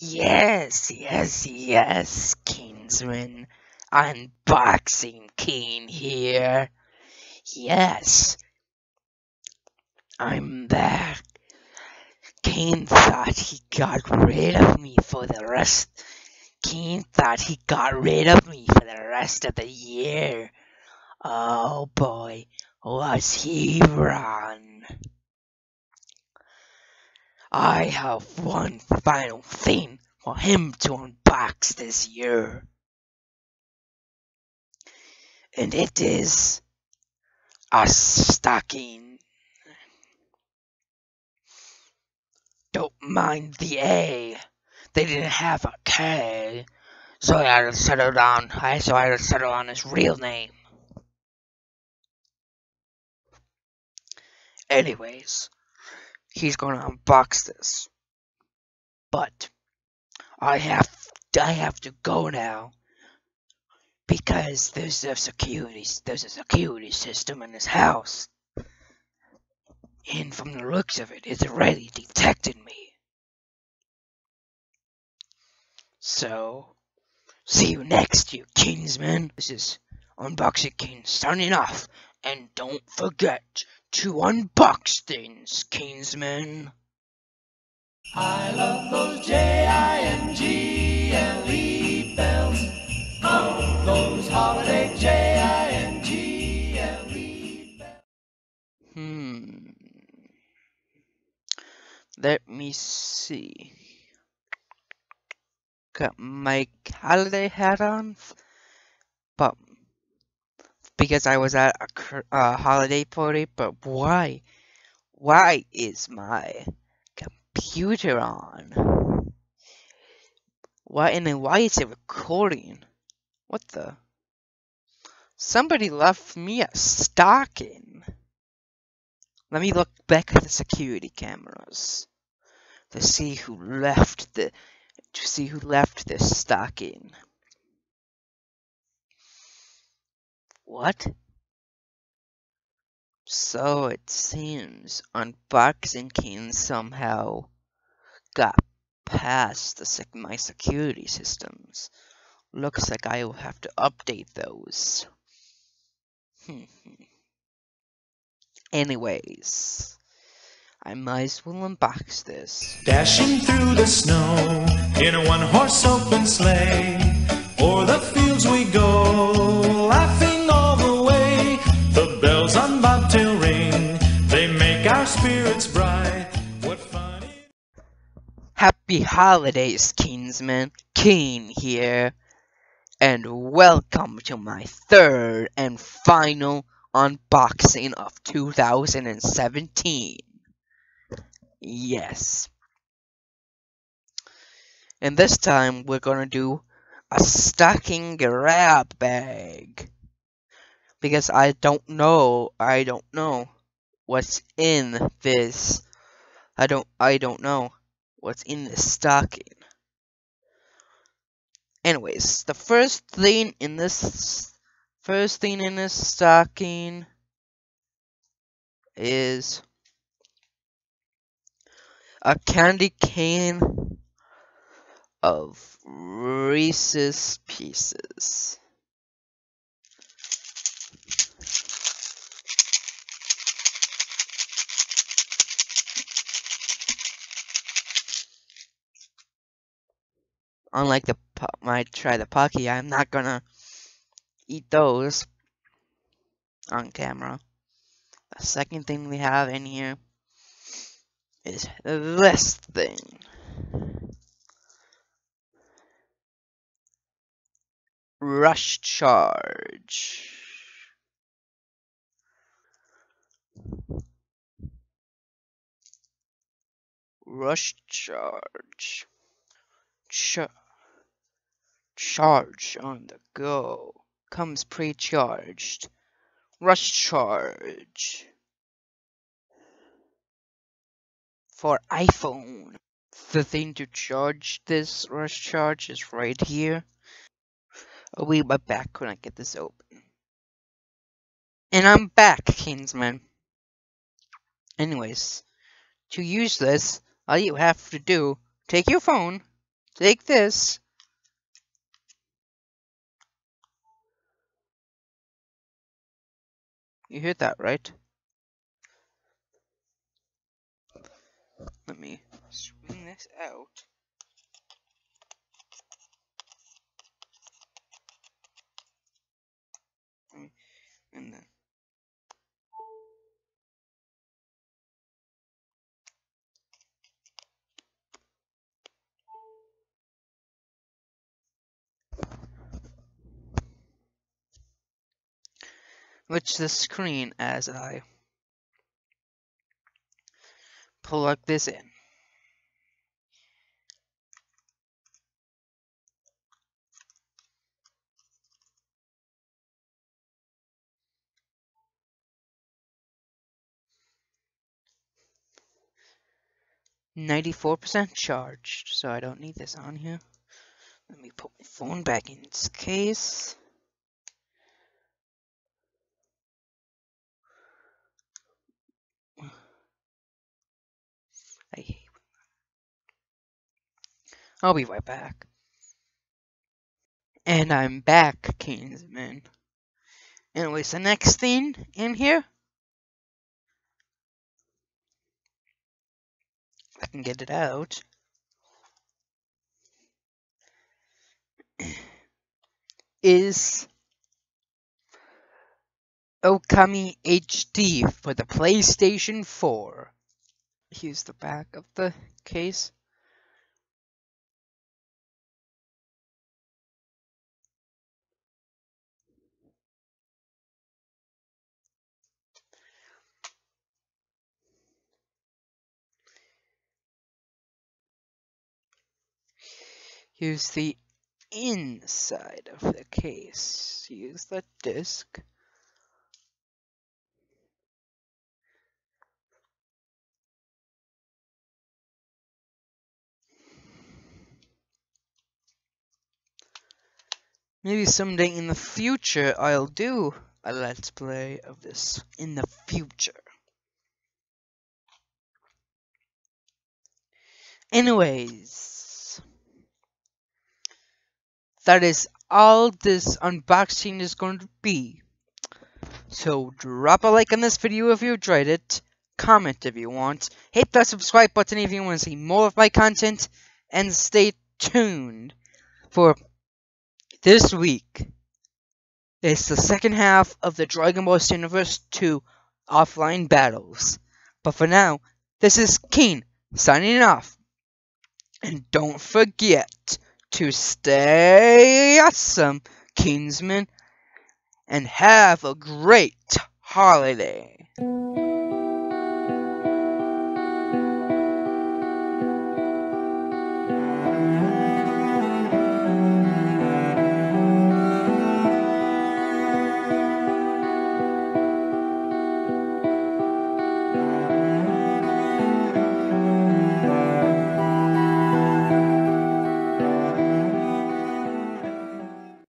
Yes, yes, yes, Kingsman. Unboxing King here. Yes, I'm back. Kane thought he got rid of me for the rest. Kane thought he got rid of me for the rest of the year. Oh boy, was he wrong. I have one final thing for him to unbox this year. And it is a stocking. Don't mind the A. They didn't have a K. So I had to settle down. I so I had to settle on his real name. Anyways, he's gonna unbox this. But I have I have to go now because there's a security there's a security system in this house. And from the looks of it, it's already detected me. So, see you next, you Kingsman. This is Unboxing King signing off. And don't forget to unbox things, Kingsman. I love those J-I-N-G-L-E bells. Oh, those holiday J-I-N-G-L-E bells. Hmm. Let me see. Got my holiday hat on, but because I was at a uh, holiday party. But why? Why is my computer on? Why and then why is it recording? What the? Somebody left me a stocking. Let me look back at the security cameras to see who left the to see who left this stocking. What? So it seems Unboxing King somehow got past the my security systems. Looks like I will have to update those. Hmm. Anyways, I might as well unbox this. Dashing through the snow in a one horse open sleigh. O'er the fields we go, What fun Happy holidays, Kingsman. King here. And welcome to my third and final unboxing of 2017. Yes. And this time we're gonna do a stocking grab bag. Because I don't know, I don't know what's in this. I don't, I don't know what's in this stocking. Anyways, the first thing in this first thing in this stocking is a candy cane of Reese's Pieces. Unlike the my try the Pocky, I'm not gonna eat those on camera. The second thing we have in here is this thing. Rush Charge. Rush Charge. Ch- charge on the go. Comes pre-charged. Rush Charge. For iPhone. The thing to charge this Rush Charge is right here. I'll be back when I get this open. And I'm back, Kingsman. Anyways, to use this, all you have to do, take your phone, take this. You heard that, right? Let me swing this out. And then Switch the screen as I plug this in. Ninety-four percent charged, so I don't need this on here. Let me put my phone back in its case. I'll be right back. And I'm back, Kingsman. Anyways, the next thing in here. I can get it out. Is Okami HD for the PlayStation 4. Here's the back of the case. Here's the inside of the case. Here's the disc. Maybe someday in the future I'll do a let's play of this in the future. Anyways, that is all this unboxing is going to be. So drop a like on this video if you enjoyed it, comment if you want, hit that subscribe button if you want to see more of my content, and stay tuned for this week. It's the second half of the Dragon Ball Universe 2 offline battles. But for now, this is King signing off. And don't forget to stay awesome, Kingsman, and have a great holiday.